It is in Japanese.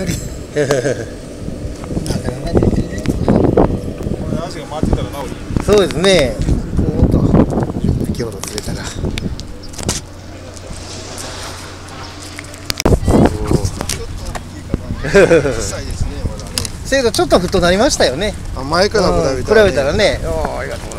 かり。ったらそうですね。もっと。10匹ほど釣れたら精度ちょっと太なりましたよね。あ前から比べたら、うん。比べたらね。ありがとう。